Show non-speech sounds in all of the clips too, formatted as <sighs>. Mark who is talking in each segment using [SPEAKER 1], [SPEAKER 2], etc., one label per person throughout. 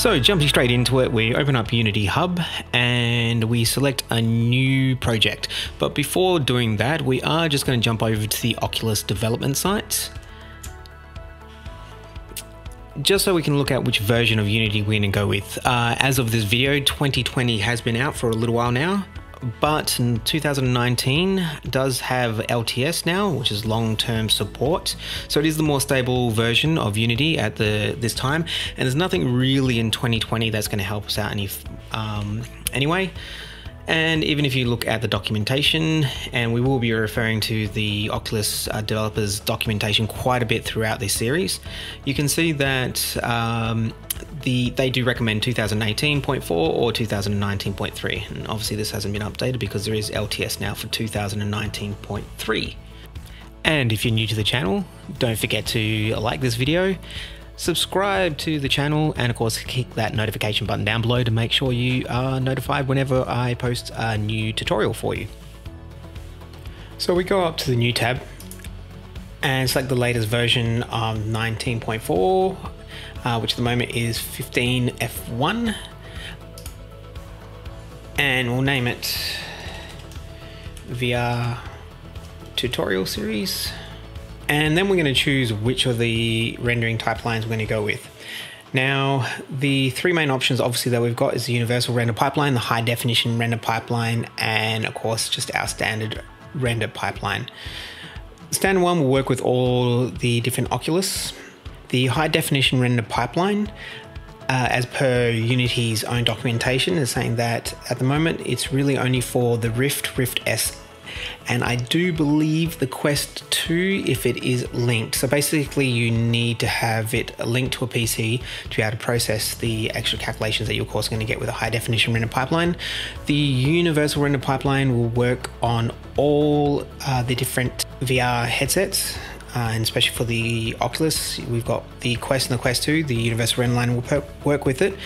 [SPEAKER 1] So jumping straight into it, we open up Unity Hub and we select a new project. But before doing that, we are just going to jump over to the Oculus development site. Just so we can look at which version of Unity we're going to go with. Uh, as of this video, 2020 has been out for a little while now but 2019 does have LTS now, which is long-term support. So it is the more stable version of Unity at the this time, and there's nothing really in 2020 that's going to help us out any um, anyway. And even if you look at the documentation, and we will be referring to the Oculus uh, developers documentation quite a bit throughout this series, you can see that um, the they do recommend 2018.4 or 2019.3. And obviously this hasn't been updated because there is LTS now for 2019.3. And if you're new to the channel, don't forget to like this video subscribe to the channel, and of course, click that notification button down below to make sure you are notified whenever I post a new tutorial for you. So we go up to the new tab and select the latest version of 19.4, uh, which at the moment is 15F1. And we'll name it VR tutorial series and then we're going to choose which of the rendering type lines we're going to go with. Now, the three main options obviously that we've got is the universal render pipeline, the high definition render pipeline, and of course just our standard render pipeline. Standard one will work with all the different Oculus. The high definition render pipeline, uh, as per Unity's own documentation, is saying that at the moment it's really only for the Rift, Rift S, and I do believe the Quest 2 if it is linked. So basically you need to have it linked to a PC to be able to process the extra calculations that you're of course going to get with a high definition render pipeline. The universal render pipeline will work on all uh, the different VR headsets uh, and especially for the Oculus, we've got the Quest and the Quest 2, the Universal Render Line will work with it,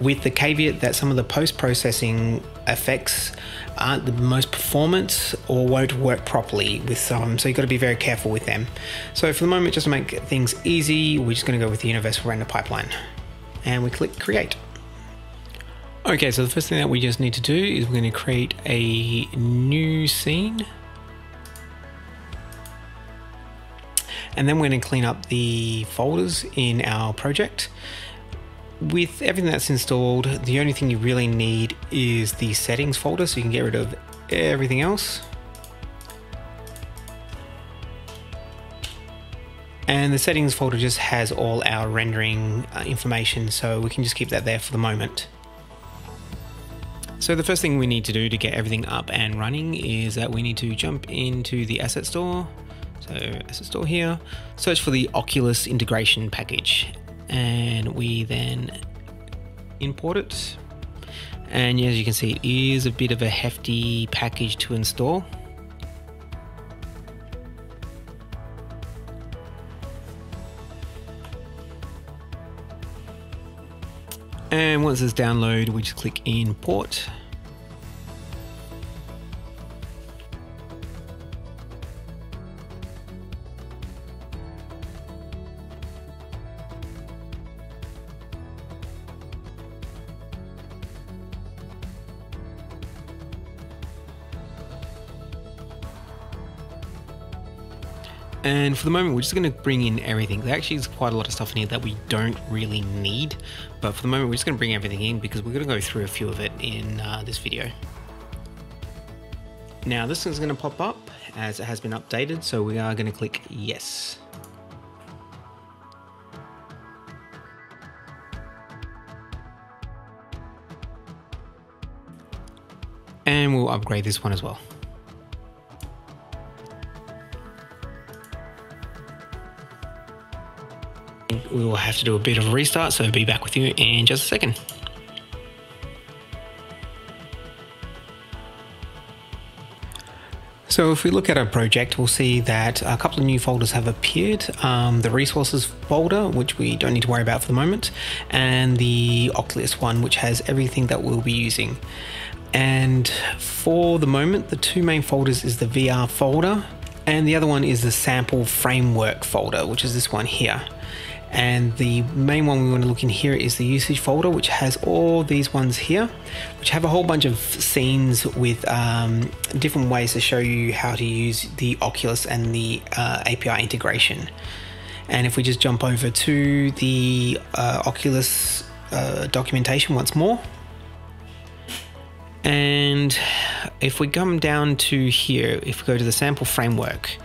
[SPEAKER 1] with the caveat that some of the post processing effects aren't the most performant or won't work properly with some, so you've got to be very careful with them. So for the moment, just to make things easy, we're just going to go with the Universal Render Pipeline and we click Create. Okay, so the first thing that we just need to do is we're going to create a new scene. And then we're going to clean up the folders in our project. With everything that's installed, the only thing you really need is the settings folder so you can get rid of everything else. And the settings folder just has all our rendering uh, information, so we can just keep that there for the moment. So the first thing we need to do to get everything up and running is that we need to jump into the asset store, so asset store here, search for the Oculus integration package, and we then import it. And as you can see, it is a bit of a hefty package to install. And once it's downloaded, we just click import. And for the moment, we're just going to bring in everything. There actually is quite a lot of stuff in here that we don't really need. But for the moment, we're just going to bring everything in because we're going to go through a few of it in uh, this video. Now this is going to pop up as it has been updated. So we are going to click yes. And we'll upgrade this one as well. We will have to do a bit of a restart, so be back with you in just a second. So if we look at our project, we'll see that a couple of new folders have appeared. Um, the resources folder, which we don't need to worry about for the moment, and the Oculus one, which has everything that we'll be using. And for the moment, the two main folders is the VR folder, and the other one is the sample framework folder, which is this one here. And the main one we want to look in here is the usage folder, which has all these ones here, which have a whole bunch of scenes with um, different ways to show you how to use the Oculus and the uh, API integration. And if we just jump over to the uh, Oculus uh, documentation once more, and if we come down to here, if we go to the sample framework,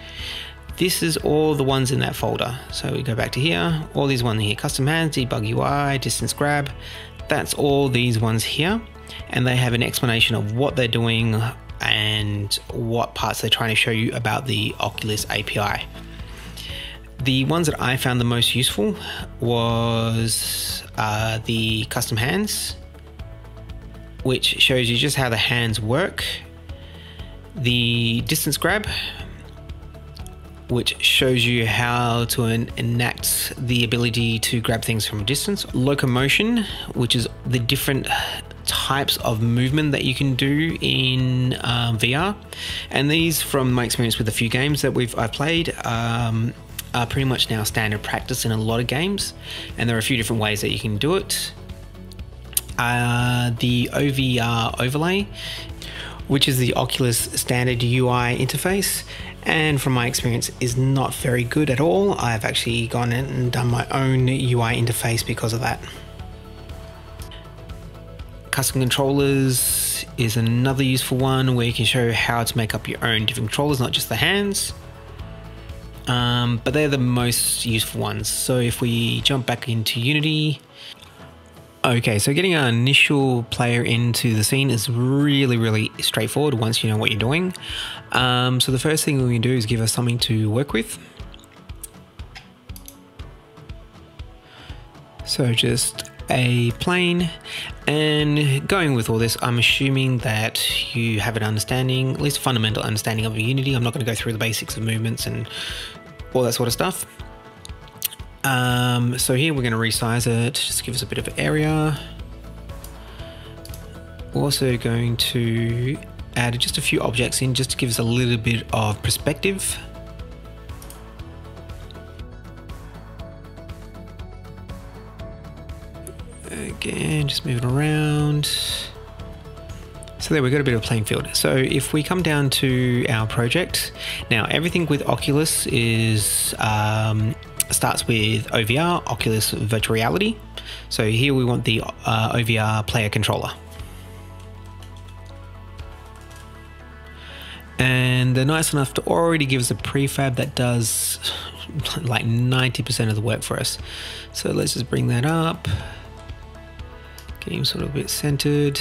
[SPEAKER 1] this is all the ones in that folder. So we go back to here, all these ones here, custom hands, debug UI, distance grab, that's all these ones here. And they have an explanation of what they're doing and what parts they're trying to show you about the Oculus API. The ones that I found the most useful was uh, the custom hands, which shows you just how the hands work. The distance grab, which shows you how to en enact the ability to grab things from a distance. Locomotion, which is the different types of movement that you can do in um, VR. And these, from my experience with a few games that we've I've played, um, are pretty much now standard practice in a lot of games. And there are a few different ways that you can do it. Uh, the OVR overlay, which is the Oculus standard UI interface, and from my experience is not very good at all. I've actually gone in and done my own UI interface because of that. Custom controllers is another useful one where you can show how to make up your own different controllers, not just the hands. Um, but they're the most useful ones. So if we jump back into Unity, Okay, so getting our initial player into the scene is really, really straightforward once you know what you're doing. Um, so the first thing we can do is give us something to work with. So just a plane and going with all this I'm assuming that you have an understanding at least a fundamental understanding of Unity I'm not going to go through the basics of movements and all that sort of stuff um, so here we're going to resize it, just give us a bit of area. Also going to add just a few objects in just to give us a little bit of perspective. Again, just move it around. So there we've got a bit of a playing field. So if we come down to our project, now everything with Oculus is um, starts with OVR, Oculus Virtual Reality. So here we want the uh, OVR player controller. And they're nice enough to already give us a prefab that does <sighs> like 90% of the work for us. So let's just bring that up. Getting sort of a bit centered.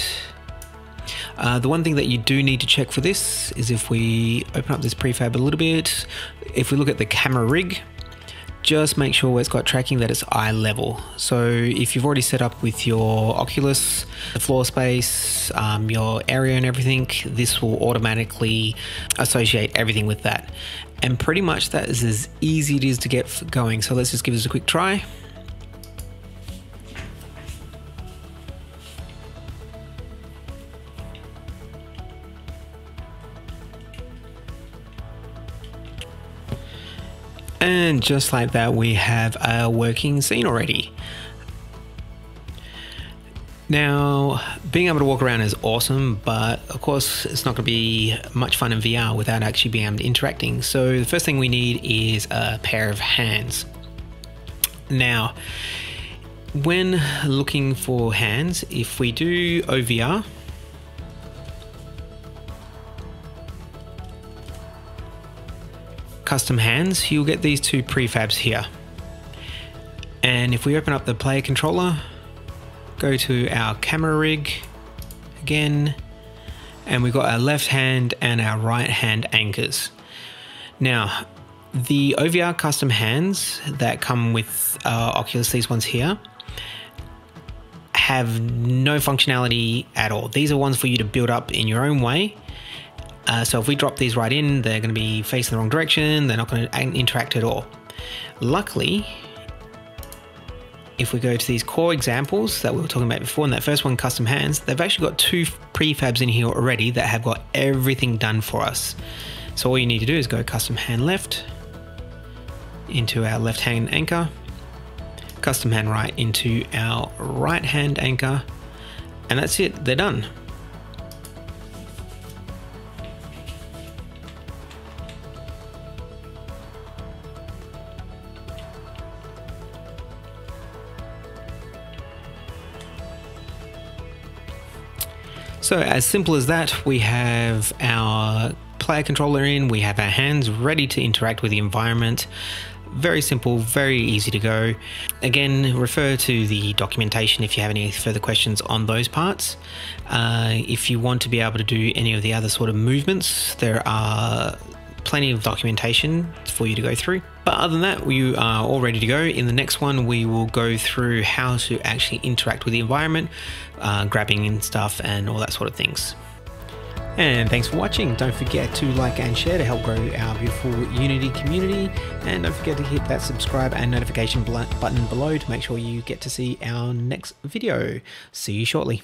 [SPEAKER 1] Uh, the one thing that you do need to check for this is if we open up this prefab a little bit, if we look at the camera rig, just make sure it's got tracking that it's eye level. So if you've already set up with your Oculus, the floor space, um, your area and everything, this will automatically associate everything with that. And pretty much that is as easy it is to get going. So let's just give this a quick try. Just like that, we have a working scene already. Now, being able to walk around is awesome, but of course, it's not going to be much fun in VR without actually being able to interacting. So the first thing we need is a pair of hands. Now, when looking for hands, if we do OVR, custom hands, you'll get these two prefabs here. And if we open up the player controller, go to our camera rig again, and we've got our left hand and our right hand anchors. Now, the OVR custom hands that come with uh, Oculus, these ones here, have no functionality at all. These are ones for you to build up in your own way uh, so if we drop these right in, they're going to be facing the wrong direction. They're not going to interact at all. Luckily, if we go to these core examples that we were talking about before, and that first one, custom hands, they've actually got two prefabs in here already that have got everything done for us. So all you need to do is go custom hand left into our left hand anchor. custom hand right into our right hand anchor and that's it, they're done. So as simple as that, we have our player controller in, we have our hands ready to interact with the environment. Very simple, very easy to go. Again, refer to the documentation if you have any further questions on those parts. Uh, if you want to be able to do any of the other sort of movements, there are plenty of documentation for you to go through. But other than that, we are all ready to go. In the next one, we will go through how to actually interact with the environment, uh, grabbing and stuff, and all that sort of things. And thanks for watching. Don't forget to like and share to help grow our beautiful Unity community. And don't forget to hit that subscribe and notification button below to make sure you get to see our next video. See you shortly.